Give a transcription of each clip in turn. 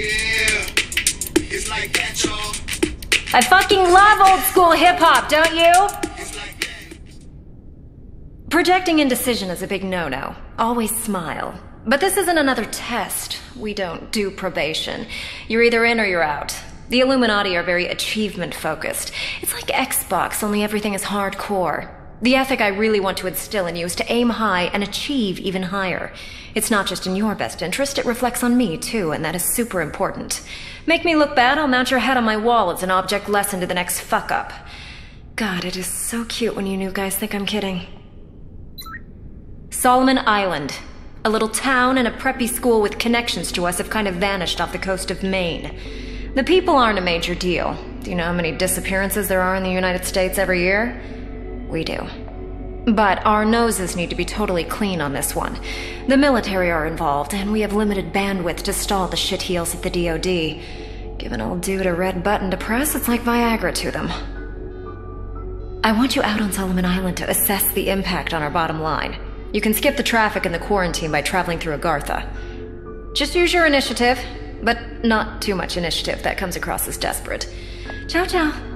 It's like that, y'all. I fucking love old school hip hop, don't you? It's like that. Projecting indecision is a big no no. Always smile. But this isn't another test. We don't do probation. You're either in or you're out. The Illuminati are very achievement focused. It's like Xbox, only everything is hardcore. The ethic I really want to instill in you is to aim high and achieve even higher. It's not just in your best interest, it reflects on me too, and that is super important. Make me look bad, I'll mount your head on my wall as an object lesson to the next fuck up. God, it is so cute when you new guys think I'm kidding. Solomon Island. A little town and a preppy school with connections to us have kind of vanished off the coast of Maine. The people aren't a major deal. Do you know how many disappearances there are in the United States every year? We do. But our noses need to be totally clean on this one. The military are involved, and we have limited bandwidth to stall the shitheels at the DoD. Give an old dude a red button to press, it's like Viagra to them. I want you out on Solomon Island to assess the impact on our bottom line. You can skip the traffic and the quarantine by traveling through Agartha. Just use your initiative, but not too much initiative. That comes across as desperate. Ciao, ciao.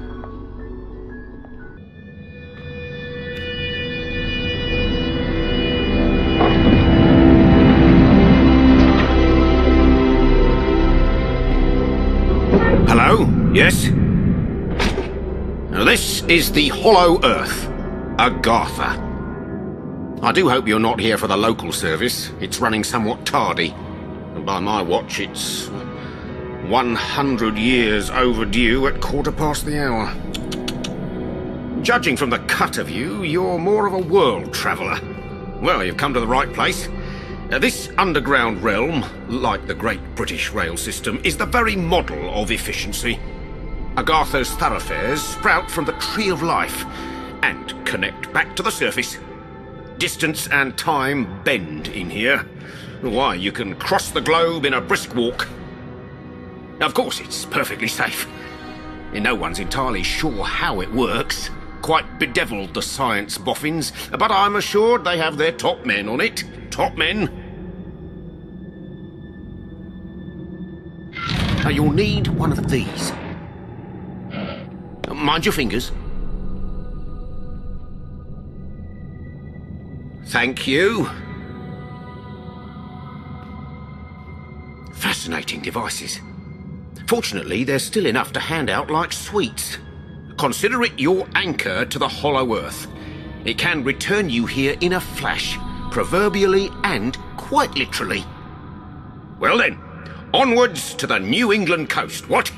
Yes? Now, this is the Hollow Earth, Agartha. I do hope you're not here for the local service. It's running somewhat tardy. And by my watch, it's 100 years overdue at quarter past the hour. Judging from the cut of you, you're more of a world traveller. Well, you've come to the right place. Now, this underground realm, like the great British rail system, is the very model of efficiency. Agartha's thoroughfares sprout from the Tree of Life and connect back to the surface. Distance and time bend in here. Why, you can cross the globe in a brisk walk. Of course, it's perfectly safe. No one's entirely sure how it works. Quite bedeviled the science boffins, but I'm assured they have their top men on it. Top men. Now, you'll need one of these. Mind your fingers. Thank you. Fascinating devices. Fortunately, there's still enough to hand out like sweets. Consider it your anchor to the hollow earth. It can return you here in a flash, proverbially and quite literally. Well then, onwards to the New England coast, what?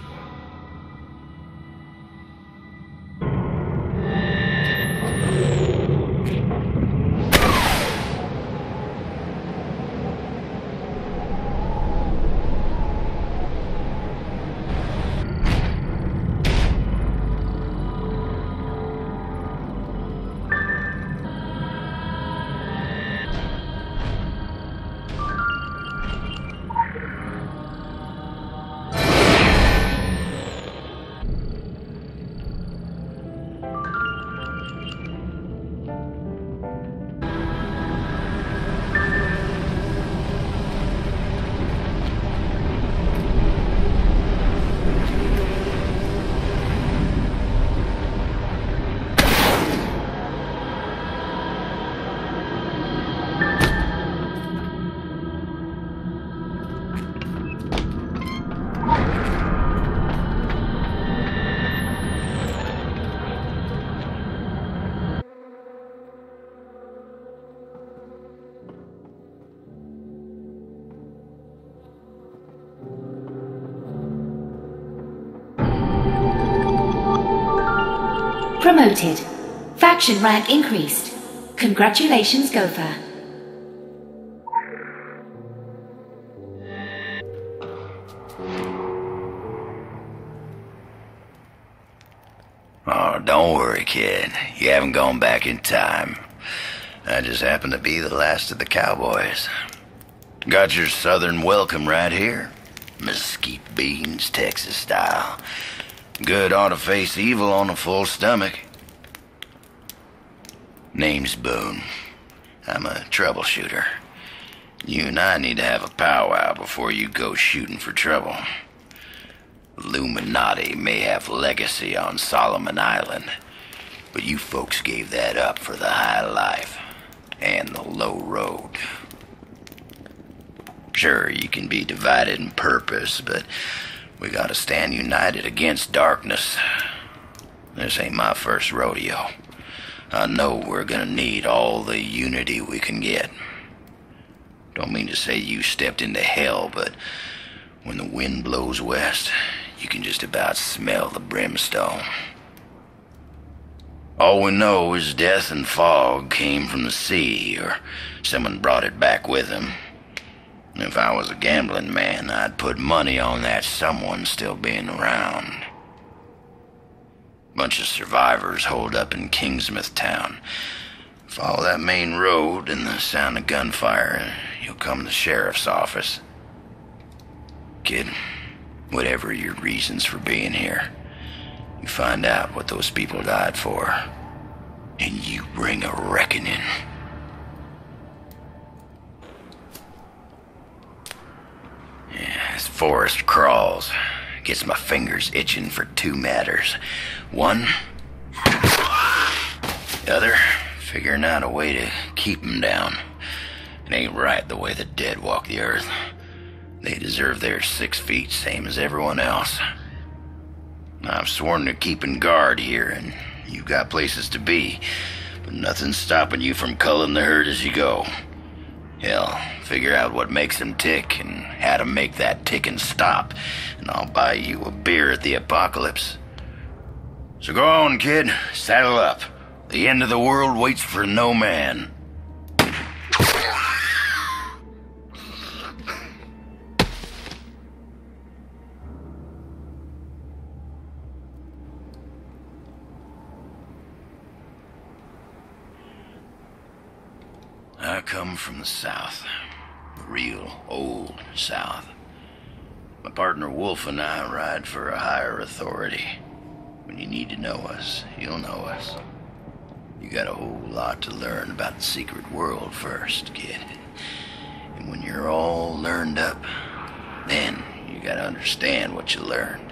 Promoted. Faction rank increased. Congratulations, Gopher. Oh, don't worry, kid. You haven't gone back in time. I just happen to be the last of the cowboys. Got your southern welcome right here. Mesquite beans, Texas style. Good ought to face evil on a full stomach. Name's Boone. I'm a troubleshooter. You and I need to have a powwow before you go shooting for trouble. Illuminati may have legacy on Solomon Island, but you folks gave that up for the high life and the low road. Sure, you can be divided in purpose, but we gotta stand united against darkness. This ain't my first rodeo. I know we're gonna need all the unity we can get. Don't mean to say you stepped into hell, but when the wind blows west, you can just about smell the brimstone. All we know is death and fog came from the sea, or someone brought it back with him. If I was a gambling man, I'd put money on that someone still being around. Bunch of survivors holed up in Kingsmouth town. Follow that main road and the sound of gunfire, and you'll come to the sheriff's office. Kid, whatever your reasons for being here, you find out what those people died for, and you bring a reckoning. Forest crawls. Gets my fingers itching for two matters. One, the other, figuring out a way to keep 'em down. It ain't right the way the dead walk the earth. They deserve their six feet, same as everyone else. I've sworn to keeping guard here, and you've got places to be, but nothing's stopping you from culling the herd as you go. Hell, figure out what makes them tick and how to make that ticking stop, and I'll buy you a beer at the apocalypse. So go on, kid. Saddle up. The end of the world waits for no man. I come from the South. The real old South. My partner Wolf and I ride for a higher authority. When you need to know us, you'll know us. You got a whole lot to learn about the secret world first, kid. And when you're all learned up, then you gotta understand what you learned.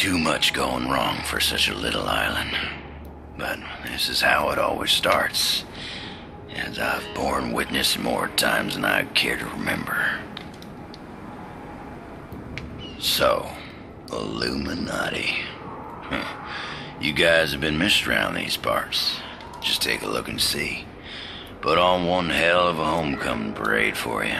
Too much going wrong for such a little island. But this is how it always starts. As I've borne witness more times than I care to remember. So, Illuminati. You guys have been missed around these parts. Just take a look and see. Put on one hell of a homecoming parade for you.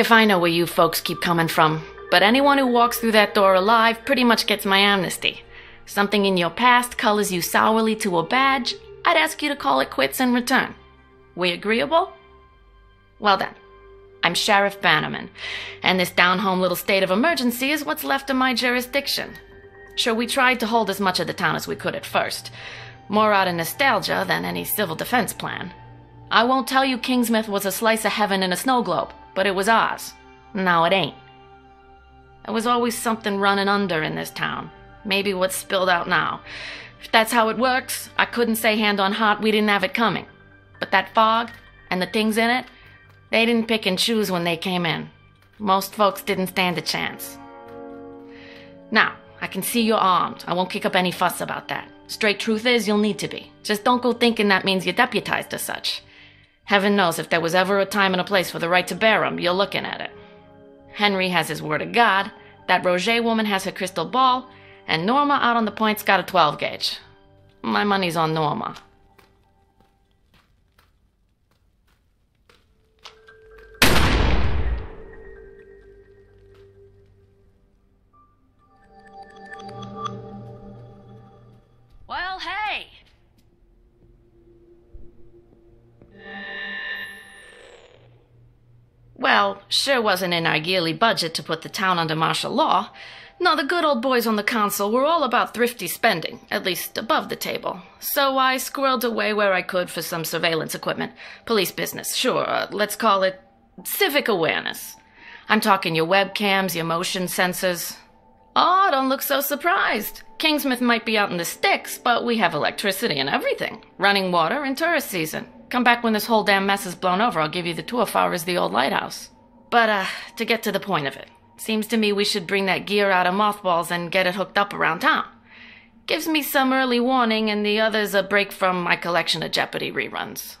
If I know where you folks keep coming from, but anyone who walks through that door alive pretty much gets my amnesty. Something in your past colors you sourly to a badge, I'd ask you to call it quits in return. We agreeable? Well then, I'm Sheriff Bannerman, and this down home little state of emergency is what's left of my jurisdiction. Sure, we tried to hold as much of the town as we could at first, more out of nostalgia than any civil defense plan. I won't tell you Kingsmouth was a slice of heaven in a snow globe, but it was ours. Now it ain't. There was always something running under in this town. Maybe what's spilled out now. If that's how it works, I couldn't say hand on heart we didn't have it coming. But that fog and the things in it, they didn't pick and choose when they came in. Most folks didn't stand a chance. Now, I can see you're armed. I won't kick up any fuss about that. Straight truth is, you'll need to be. Just don't go thinking that means you're deputized as such. Heaven knows if there was ever a time and a place for the right to bear 'em, you're looking at it. Henry has his word of God, that Roget woman has her crystal ball, and Norma out on the point's got a 12 gauge. My money's on Norma. Well, sure wasn't in our yearly budget to put the town under martial law. No, the good old boys on the council were all about thrifty spending, at least above the table. So I squirreled away where I could for some surveillance equipment. Police business, sure, uh, let's call it civic awareness. I'm talking your webcams, your motion sensors. Oh, don't look so surprised. Kingsmouth might be out in the sticks, but we have electricity and everything. Running water in tourist season. Come back when this whole damn mess is blown over. I'll give you the tour far as the old lighthouse. But, uh, to get to the point of it. Seems to me we should bring that gear out of mothballs and get it hooked up around town. Gives me some early warning and the others a break from my collection of Jeopardy reruns.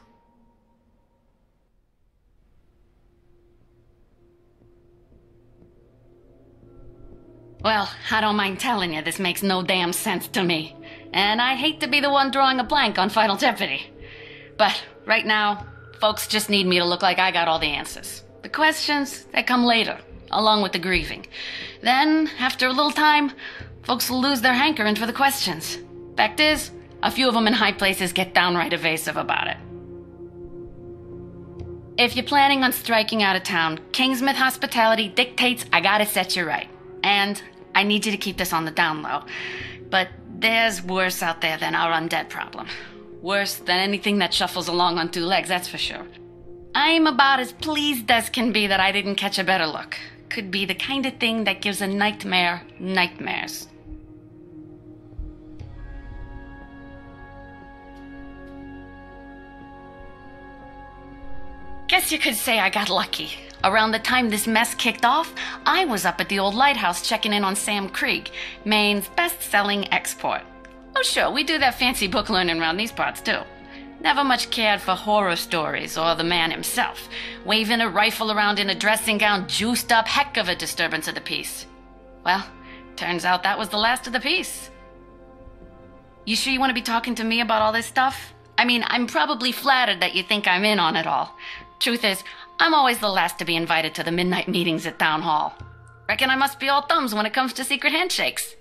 Well, I don't mind telling you, this makes no damn sense to me. And I hate to be the one drawing a blank on Final Jeopardy. But right now, folks just need me to look like I got all the answers. The questions, they come later, along with the grieving. Then, after a little time, folks will lose their hankering for the questions. Fact is, a few of them in high places get downright evasive about it. If you're planning on striking out of town, Kingsmouth hospitality dictates I gotta set you right. And I need you to keep this on the down low. But there's worse out there than our undead problem. Worse than anything that shuffles along on two legs, that's for sure. I'm about as pleased as can be that I didn't catch a better look. Could be the kind of thing that gives a nightmare nightmares. Guess you could say I got lucky. Around the time this mess kicked off, I was up at the old lighthouse checking in on Sam Krieg, Maine's best selling export. Oh, sure, we do that fancy book learning around these parts, too. Never much cared for horror stories or the man himself. Waving a rifle around in a dressing gown, juiced up heck of a disturbance of the peace. Well, turns out that was the last of the piece. You sure you want to be talking to me about all this stuff? I mean, I'm probably flattered that you think I'm in on it all. Truth is, I'm always the last to be invited to the midnight meetings at Town Hall. Reckon I must be all thumbs when it comes to secret handshakes.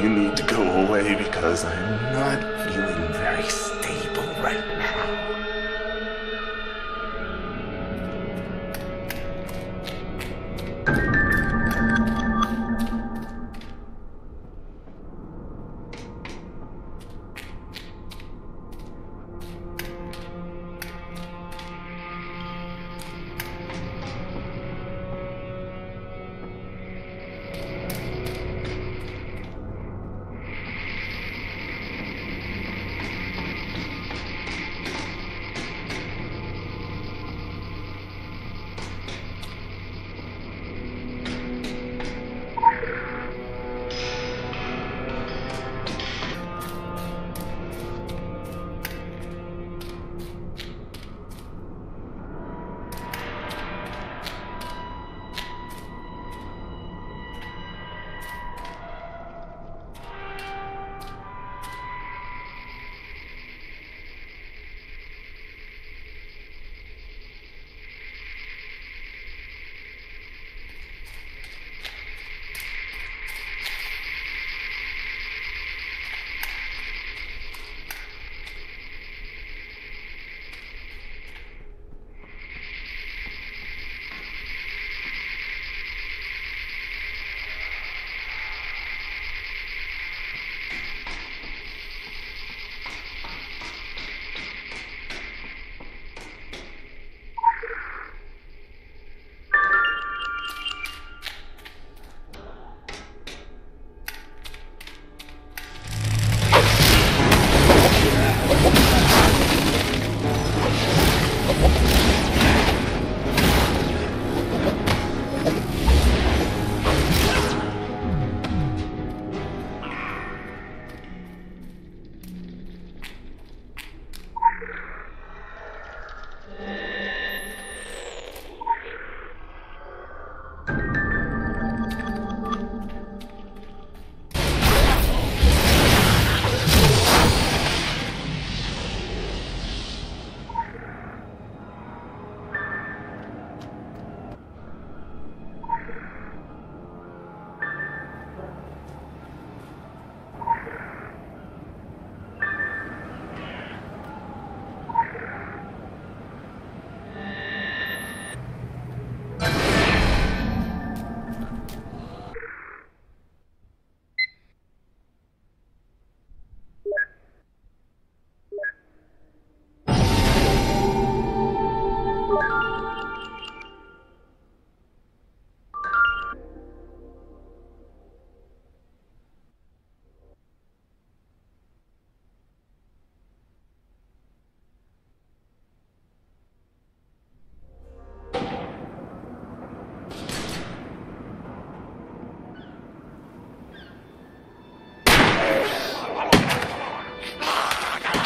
You need to go away because I'm not feeling very stable right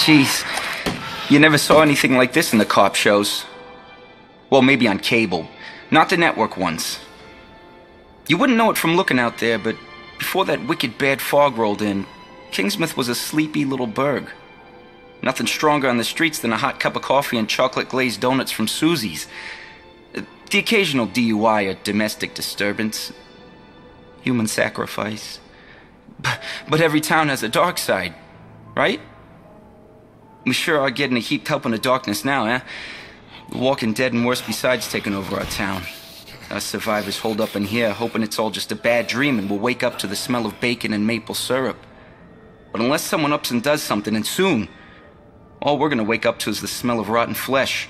Jeez, you never saw anything like this in the cop shows. Well, maybe on cable, not the network ones. You wouldn't know it from looking out there, but before that wicked bad fog rolled in, Kingsmouth was a sleepy little burg. Nothing stronger on the streets than a hot cup of coffee and chocolate glazed donuts from Susie's. The occasional DUI or domestic disturbance. Human sacrifice. But every town has a dark side, right? We sure are getting a heaped help in the darkness now, eh? The Walking Dead and worse besides taking over our town. Us survivors hold up in here, hoping it's all just a bad dream and we'll wake up to the smell of bacon and maple syrup. But unless someone ups and does something, and soon, all we're gonna wake up to is the smell of rotten flesh.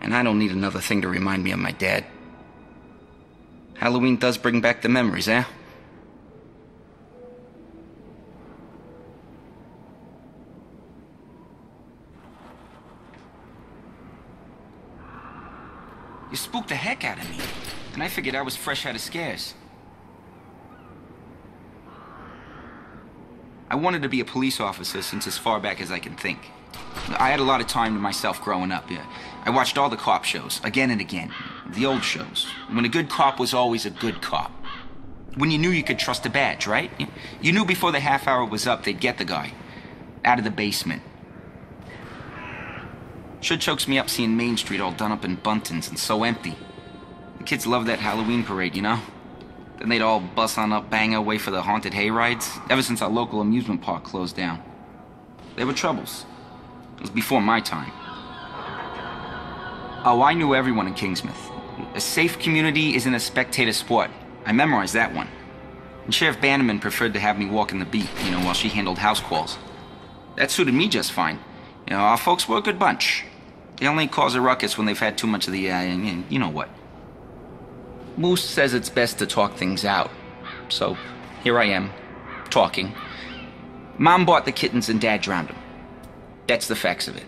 And I don't need another thing to remind me of my dad. Halloween does bring back the memories, eh? You spooked the heck out of me. And I figured I was fresh out of scares. I wanted to be a police officer since as far back as I can think. I had a lot of time to myself growing up, yeah. I watched all the cop shows, again and again. The old shows. When a good cop was always a good cop. When you knew you could trust a badge, right? You knew before the half hour was up they'd get the guy. Out of the basement. Sure chokes me up seeing Main Street all done up in buntings and so empty. The kids love that Halloween parade, you know? Then they'd all bus on up Bangor way for the haunted hay rides, ever since our local amusement park closed down. There were troubles. It was before my time. Oh, I knew everyone in Kingsmouth. A safe community isn't a spectator sport. I memorized that one. And Sheriff Bannerman preferred to have me walk in the beat, you know, while she handled house calls. That suited me just fine. You know, our folks were a good bunch. They only cause a ruckus when they've had too much of the, uh, you know what. Moose says it's best to talk things out. So, here I am, talking. Mom bought the kittens and Dad drowned them. That's the facts of it.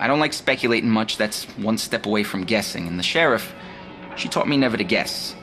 I don't like speculating much, that's one step away from guessing, and the sheriff, she taught me never to guess.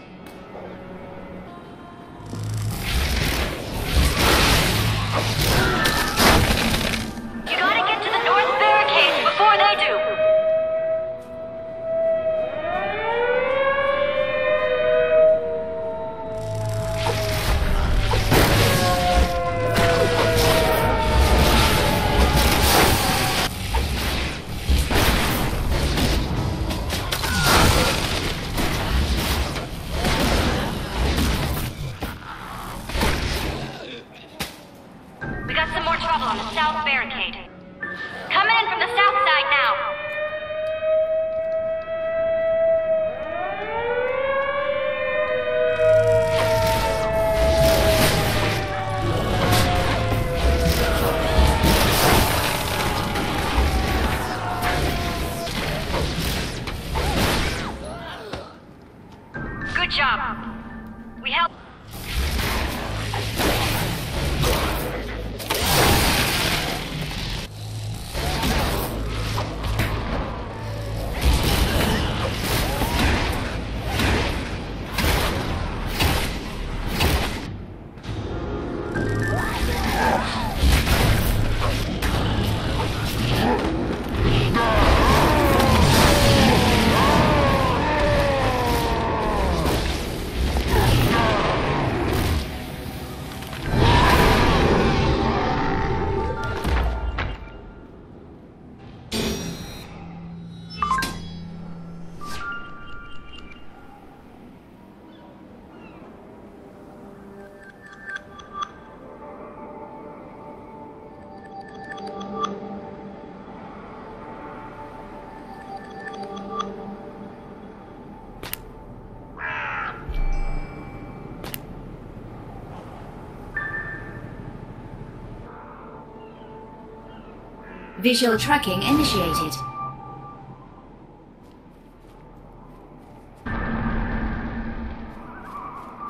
Visual tracking initiated.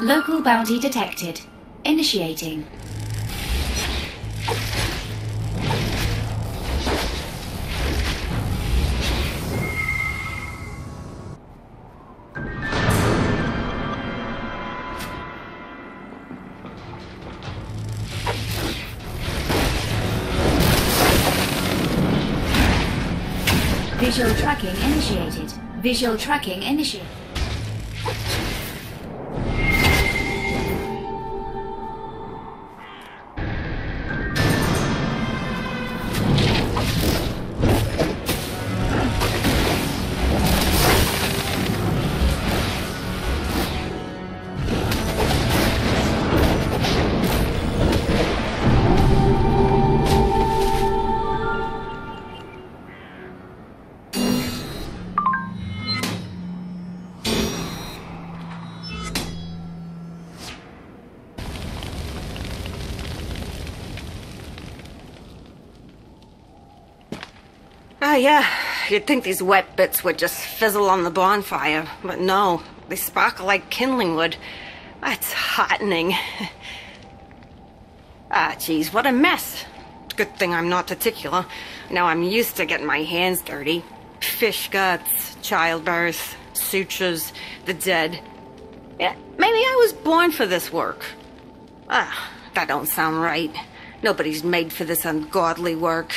Local bounty detected. Initiating. Visual tracking initiated. Visual tracking initiated. Ah, yeah. You'd think these wet bits would just fizzle on the bonfire, but no. They sparkle like kindling wood. That's heartening. ah, geez, what a mess. Good thing I'm not particular. Now I'm used to getting my hands dirty. Fish guts, childbirth, sutures, the dead. Yeah, maybe I was born for this work. Ah, that don't sound right. Nobody's made for this ungodly work.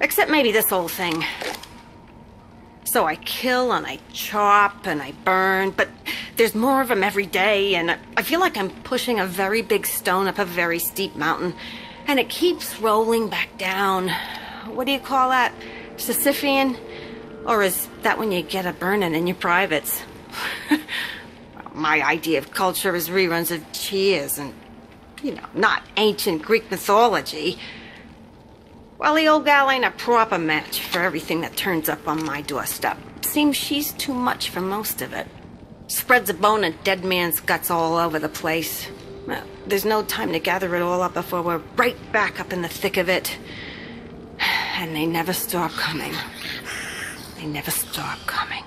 Except maybe this old thing. So I kill and I chop and I burn, but there's more of them every day, and I- feel like I'm pushing a very big stone up a very steep mountain, and it keeps rolling back down. What do you call that? Sisyphean? Or is that when you get a burning in your privates? My idea of culture is reruns of Cheers and, you know, not ancient Greek mythology. Well, the old gal ain't a proper match for everything that turns up on my doorstep. Seems she's too much for most of it. Spreads a bone and dead man's guts all over the place. There's no time to gather it all up before we're right back up in the thick of it. And they never stop coming. They never stop coming.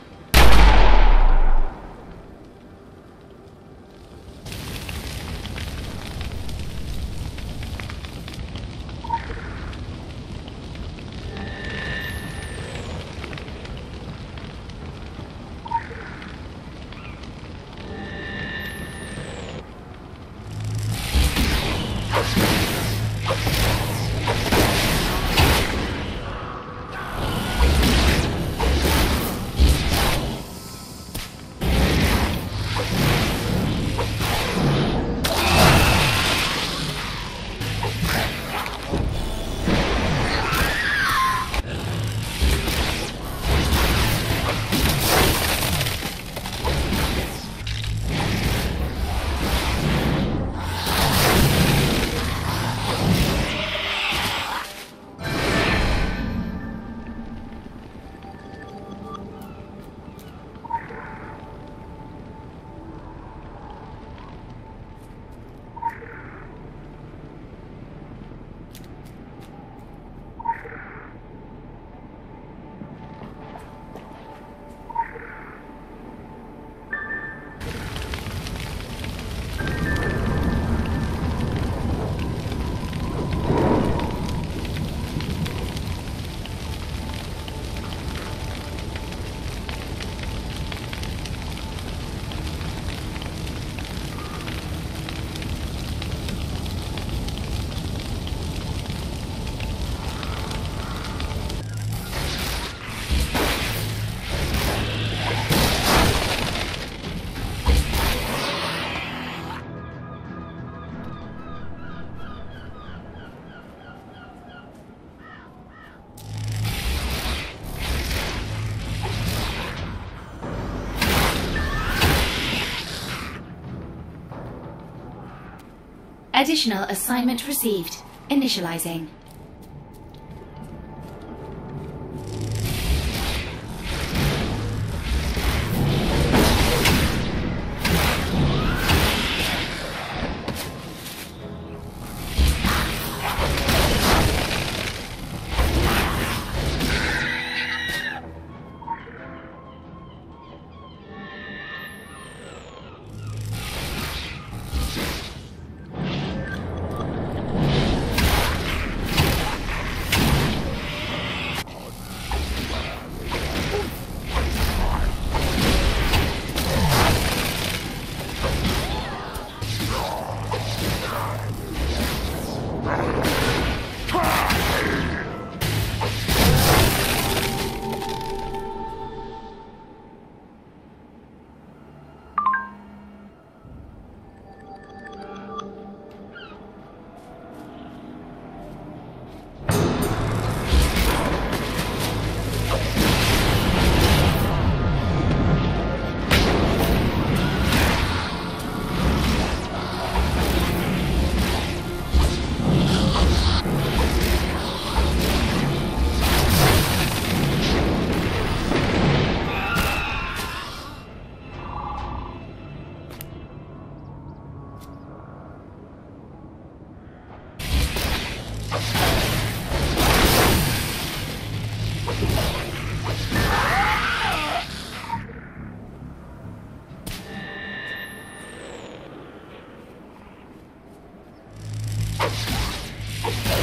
Additional assignment received. Initializing. Bye. Okay.